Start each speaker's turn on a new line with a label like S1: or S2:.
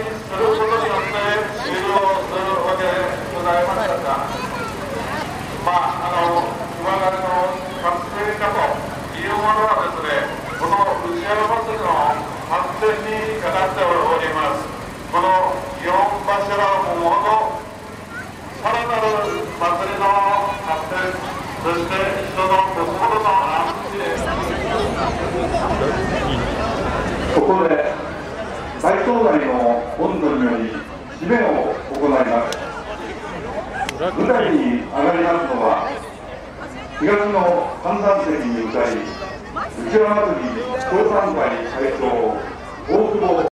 S1: することによって終了するわけでございまが、まあ、の、熊谷の活性化というものですね、このの発展にっております。この4柱ものさらなる祭りの発展、そして人の心の安。
S2: ここで大東大の温度により締めを行います。舞台に上がりますのは東の観覧席に向かい内山祭り協賛会会長大久保